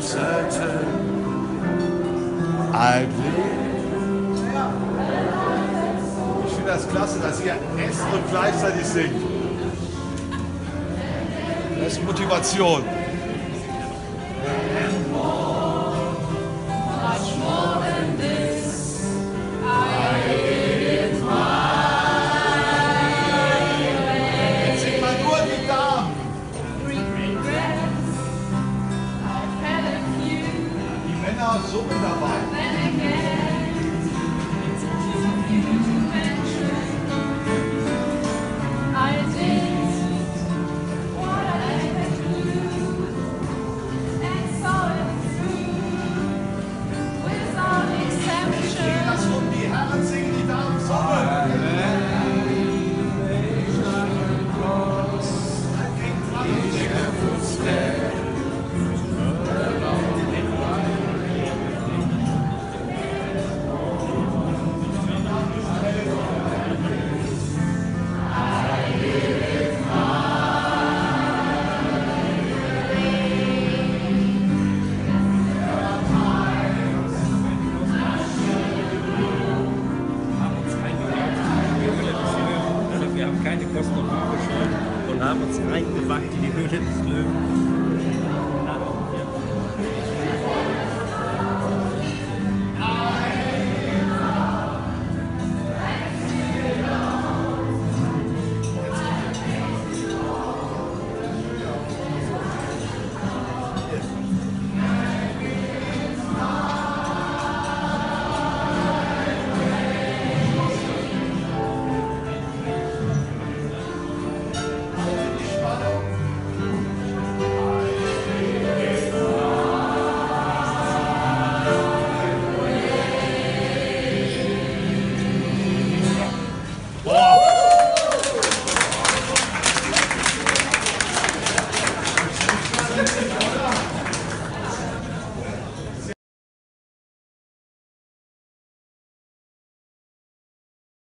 certain I believe. Ich finde das klasse, dass ihr esst und gleichzeitig singt. Das ist Motivation. azul ainda vai. É, é, é. Keine Kosten und haben uns reingewagt in die Höhle des Löwen.